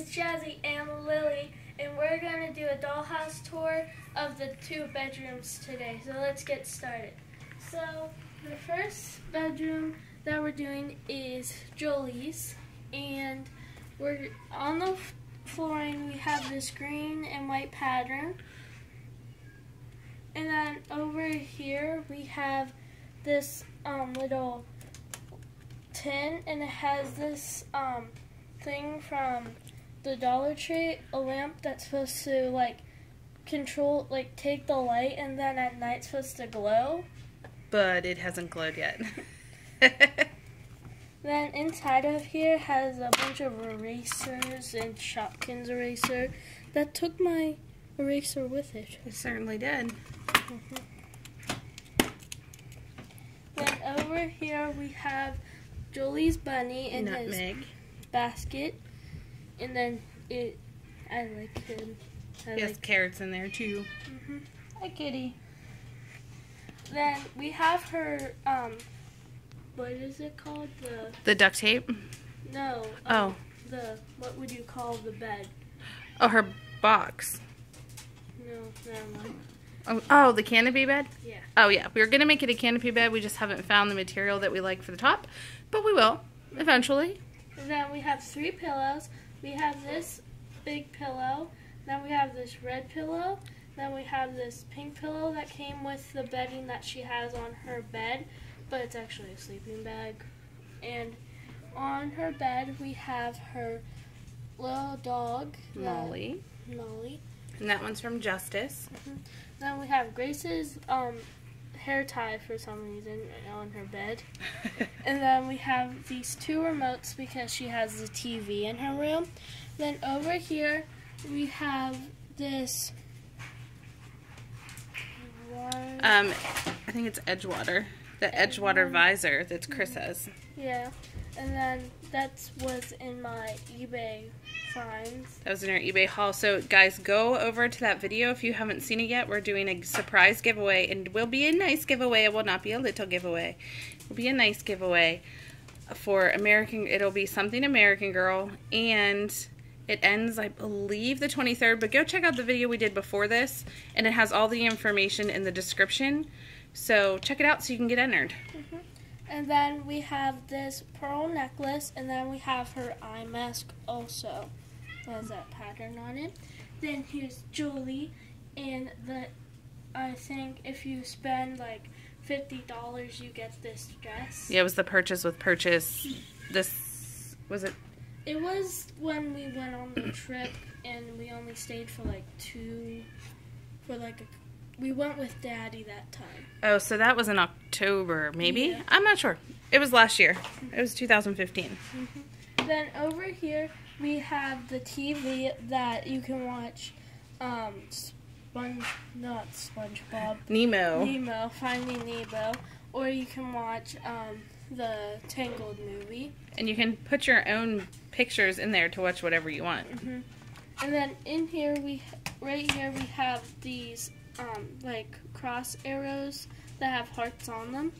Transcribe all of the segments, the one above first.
it's Jazzy and Lily, and we're going to do a dollhouse tour of the two bedrooms today. So let's get started. So the first bedroom that we're doing is Julie's, and we're on the flooring. We have this green and white pattern, and then over here we have this um, little tin, and it has this um, thing from the Dollar Tree, a lamp that's supposed to like control, like take the light, and then at night it's supposed to glow. But it hasn't glowed yet. then inside of here has a bunch of erasers and Shopkins eraser that took my eraser with it. It certainly did. Mm -hmm. Then over here we have Julie's bunny in Nutmeg. his basket, and then it. I like him. I he has like carrots in there too. Mm -hmm. Hi, kitty. Then we have her. Um, what is it called? The the duct tape. No. Um, oh. The what would you call the bed? Oh, her box. No, never mind. Oh, oh, the canopy bed? Yeah. Oh, yeah. We were going to make it a canopy bed. We just haven't found the material that we like for the top. But we will, eventually. And then we have three pillows. We have this big pillow. Then we have this red pillow. Then we have this pink pillow that came with the bedding that she has on her bed. But it's actually a sleeping bag. And on her bed, we have her little dog. Molly. Molly. And that one's from Justice. Mm -hmm. Then we have Grace's um, hair tie for some reason on her bed. and then we have these two remotes because she has the TV in her room. Then over here we have this. Um, I think it's Edgewater. The Edgewater visor that Chris has. Yeah, and then that was in my eBay finds. That was in our eBay haul. So guys, go over to that video if you haven't seen it yet. We're doing a surprise giveaway, and it will be a nice giveaway. It will not be a little giveaway. It will be a nice giveaway for American. It'll be something American Girl, and it ends, I believe, the 23rd. But go check out the video we did before this, and it has all the information in the description. So check it out so you can get entered. Mm -hmm. And then we have this pearl necklace, and then we have her eye mask also has that pattern on it. Then here's Julie, and the I think if you spend like fifty dollars, you get this dress. Yeah, it was the purchase with purchase. This was it. It was when we went on the trip, and we only stayed for like two, for like a. We went with Daddy that time. Oh, so that was in October, maybe? Yeah. I'm not sure. It was last year. It was 2015. Mm -hmm. Then over here, we have the TV that you can watch um, Sponge, not SpongeBob. Nemo. Nemo, Finding Nemo. Or you can watch um, the Tangled movie. And you can put your own pictures in there to watch whatever you want. Mm -hmm. And then in here, we right here, we have these um, like cross arrows that have hearts on them.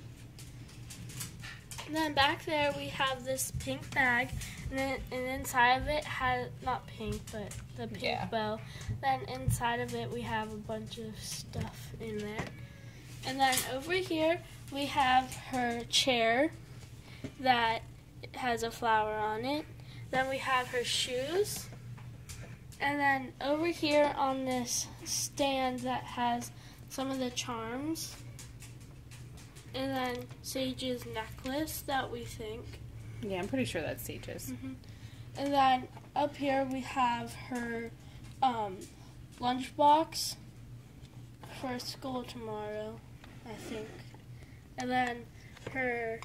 And then back there we have this pink bag, and then and inside of it has not pink, but the pink yeah. bow. Then inside of it we have a bunch of stuff in there. And then over here we have her chair that has a flower on it. Then we have her shoes. And then over here on this stand that has some of the charms and then Sage's necklace that we think. Yeah, I'm pretty sure that's Sage's. Mm -hmm. And then up here we have her um, lunchbox for school tomorrow, I think. And then her,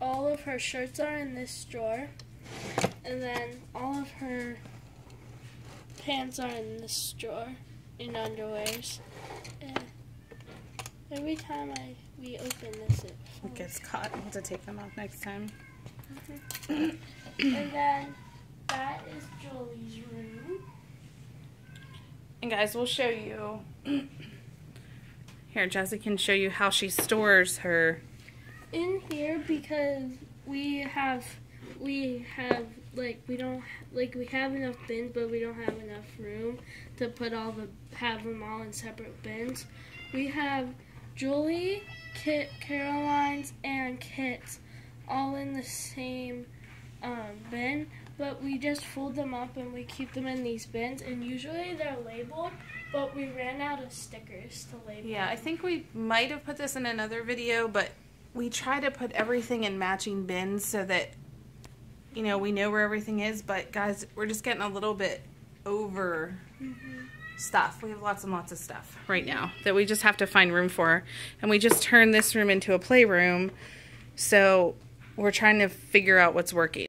all of her shirts are in this drawer. And then all of her pants are in this drawer, in underwears. And every time I we open this, it, it gets caught. We'll have to take them off next time. Mm -hmm. and then that is Julie's room. And guys, we'll show you. Here, Jessica can show you how she stores her. In here, because we have we have like we don't like we have enough bins, but we don't have enough room to put all the have them all in separate bins. We have Julie, Kit, Caroline's, and Kit's all in the same um, bin, but we just fold them up and we keep them in these bins. And usually they're labeled, but we ran out of stickers to label. Yeah, I think we might have put this in another video, but we try to put everything in matching bins so that you know we know where everything is. But guys, we're just getting a little bit over Mm-hmm. stuff. We have lots and lots of stuff right now that we just have to find room for, and we just turned this room into a playroom. So we're trying to figure out what's working.